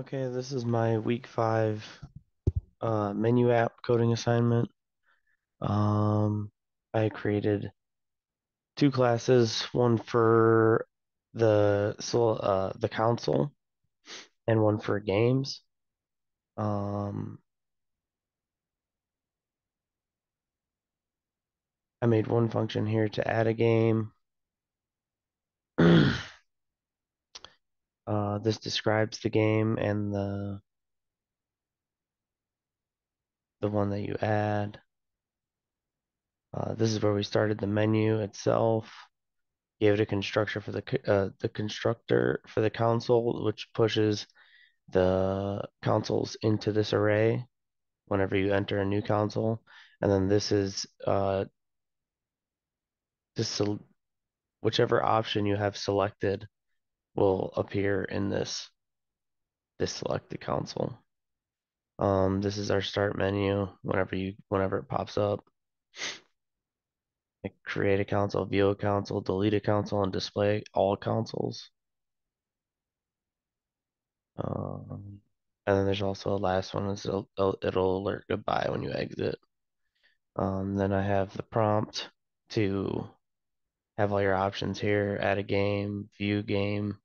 Okay, this is my week five uh, menu app coding assignment. Um, I created two classes, one for the uh, the console and one for games. Um, I made one function here to add a game. Uh, this describes the game and the the one that you add. Uh, this is where we started the menu itself. Gave it a constructor for the uh, the constructor for the console, which pushes the consoles into this array whenever you enter a new console. And then this is uh, whichever option you have selected will appear in this this selected console. Um, this is our start menu whenever you whenever it pops up. create a console, view a console, delete a console, and display all consoles. Um, and then there's also a last one is it'll, it'll alert goodbye when you exit. Um, then I have the prompt to have all your options here, add a game, view game.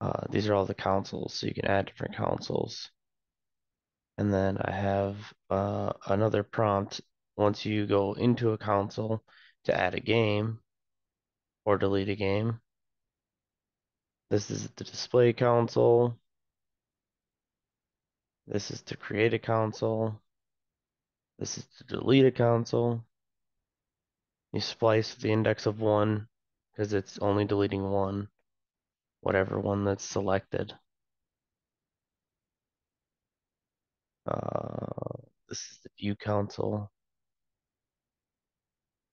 Uh, these are all the consoles, so you can add different consoles. And then I have uh, another prompt once you go into a console to add a game or delete a game. This is the display console. This is to create a console. This is to delete a console. You splice the index of one because it's only deleting one, whatever one that's selected. Uh, this is the view console.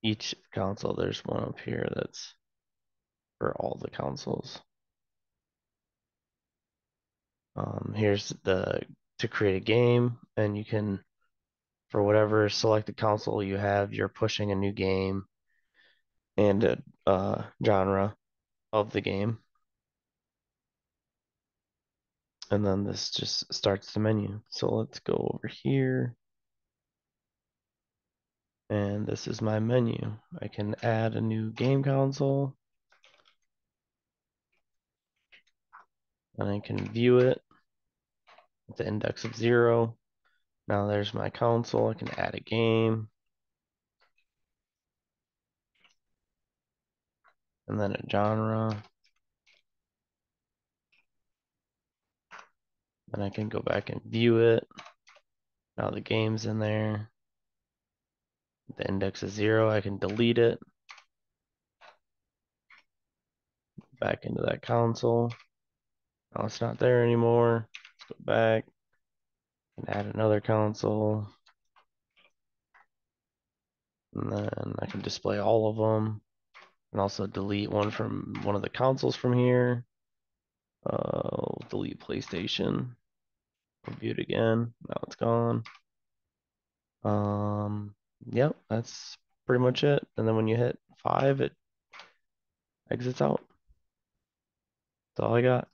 Each console, there's one up here that's for all the consoles. Um, here's the to create a game, and you can, for whatever selected console you have, you're pushing a new game and a uh, genre of the game. And then this just starts the menu. So let's go over here. And this is my menu. I can add a new game console. And I can view it with the index of zero. Now there's my console. I can add a game. And then a genre. And I can go back and view it. Now the game's in there. The index is zero. I can delete it. Back into that console. Now it's not there anymore. Let's go back and add another console. And then I can display all of them and also delete one from one of the consoles from here. Uh, delete PlayStation. View it again. Now it's gone. Um, yep, that's pretty much it. And then when you hit five, it exits out. That's all I got.